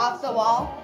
off the wall.